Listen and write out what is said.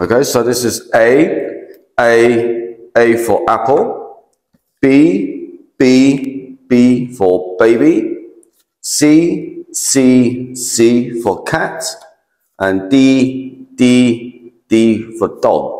Okay, so this is A, A, A for apple, B, B, B for baby, C, C, C for cat, and D, D, D for dog.